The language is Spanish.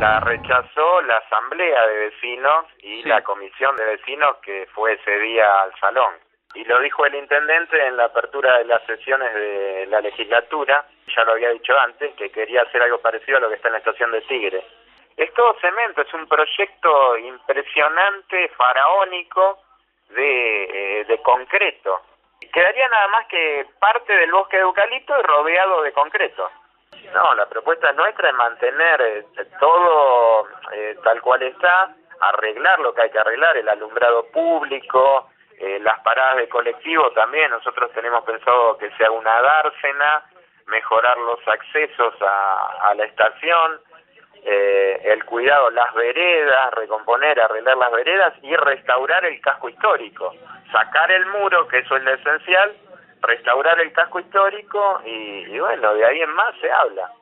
La rechazó la asamblea de vecinos y la comisión de vecinos que fue ese día al salón. Y lo dijo el intendente en la apertura de las sesiones de la legislatura, ya lo había dicho antes, que quería hacer algo parecido a lo que está en la estación de Tigre. Es todo cemento, es un proyecto impresionante, faraónico, de, eh, de concreto. Quedaría nada más que parte del bosque de eucalipto y rodeado de concreto. No, la propuesta nuestra es mantener eh, todo eh, tal cual está, arreglar lo que hay que arreglar, el alumbrado público, eh, las paradas de colectivo también. Nosotros tenemos pensado que sea una dársena, mejorar los accesos a, a la estación, el cuidado, las veredas, recomponer, arreglar las veredas y restaurar el casco histórico. Sacar el muro, que eso es lo esencial, restaurar el casco histórico y, y bueno, de ahí en más se habla.